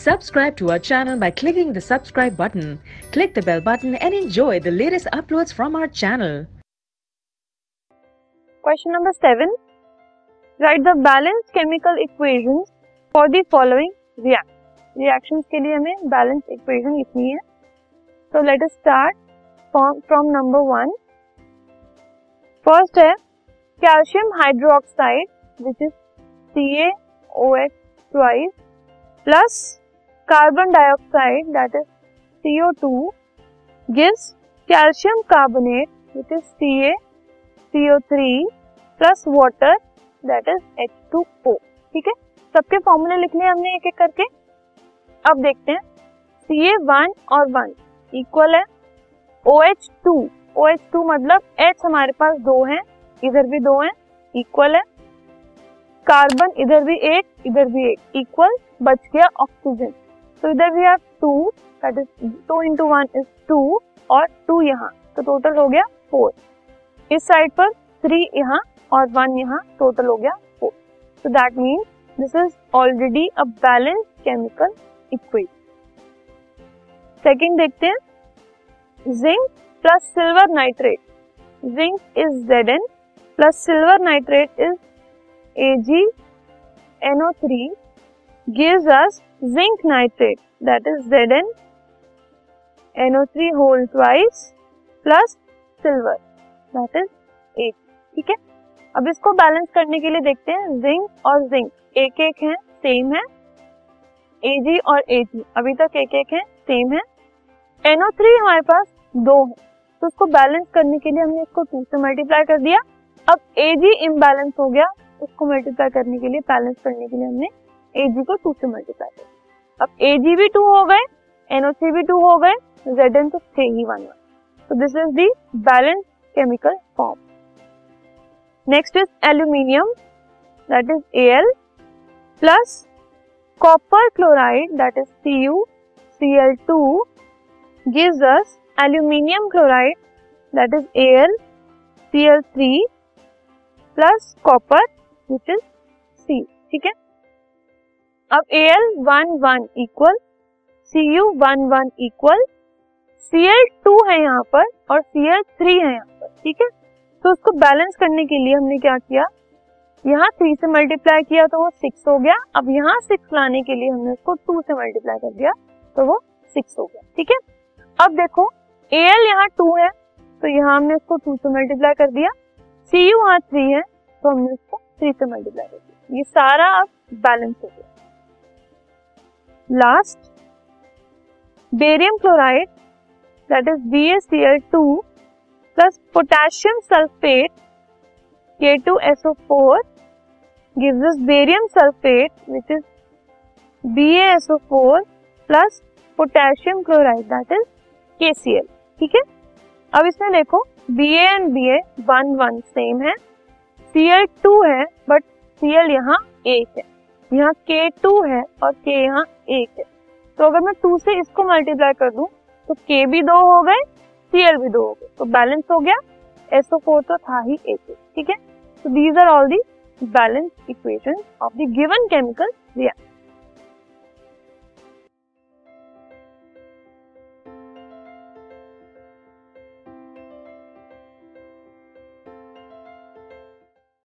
Subscribe to our channel by clicking the subscribe button. Click the bell button and enjoy the latest uploads from our channel. Question number seven. Write the balanced chemical equations for the following react. Reactions के लिए हमें balanced equation लिखनी है. So let us start from, from number one. First है calcium hydroxide which is CaOH twice plus carbon dioxide, that is CO2 gives calcium carbonate, which is Ca CO3 plus water, that is H2O ठीक है? सबके फॉर्मूले लिख लिए हमने एक एक करके। अब देखते हैं। सी ए वन और वन इक्वल है। O H two O H two मतलब एच हमारे पास दो है, इधर भी दो है इक्वल है। कार्बन इधर भी एक, इधर भी एक इक्वल बच गया ऑक्सीजन तो इधर भी आप two that is two into one is two और टू यहाँ तो टोटल हो गया फोर इस साइड पर थ्री यहाँ और वन यहाँ टोटल हो गया four so that means this is already a balance chemical equation second देखते हैं. Zinc plus silver nitrate zinc is Z N plus silver nitrate is AgNO3 gives us zinc nitrate, that is Zn NO3 whole twice plus silver, that is 8 ठीक है? अब इसको balance करने के लिए देखते हैं जिंक और जिंक एक एक है सेम है, Ag और Ag, अभी तक एक एक है सेम है। एनओ थ्री हमारे पास दो है तो उसको बैलेंस करने के लिए हमने इसको टू से मल्टीप्लाई कर दिया। अब Ag इम्बैलेंस हो गया, उसको मल्टीप्लाई करने के लिए बैलेंस करने के लिए हमने Ag को टू से मल्टीप्लाई कर। अब Ag भी टू हो गए NO3 भी टू हो गए Zn तो थे ही वन वन तो this is the balance chemical form next is aluminium that is Al plus copper chloride that is Cu Cl2 gives us aluminium chloride, that is Al Cl3 plus copper which is C ठीक है? अब A L one one equal C U one one equal C L two है यहाँ पर और सी L three है यहाँ पर, ठीक है? तो उसको बैलेंस करने के लिए हमने क्या किया? यहाँ थ्री से मल्टीप्लाई किया तो वो सिक्स हो गया। अब यहाँ सिक्स लाने के लिए हमने उसको टू से मल्टीप्लाई कर दिया तो वो सिक्स हो गया, ठीक है? अब देखो ए एल यहाँ टू है तो यहाँ हमने उसको टू से मल्टीप्लाई कर दिया। सी यू यहाँ थ्री है तो हमने उसको थ्री से मल्टीप्लाई कर दिया। ये सारा अब बैलेंस हो गया। Last barium chloride that is B S C L two plus potassium sulphate K two S O four gives us barium sulphate which is B S O four plus potassium chloride that is K C L ठीक है? अब इसमें देखो B A and B A one one same है। C L two है but C L यहाँ एक है। यहाँ के टू है और के यहाँ एक है। तो अगर मैं टू से इसको मल्टीप्लाई कर दू तो के भी दो हो गए सी एल भी दो हो गए। तो बैलेंस हो गया। एसओ फोर तो था ही एक ठीक है? तो these are all the balance equation of the given chemical reaction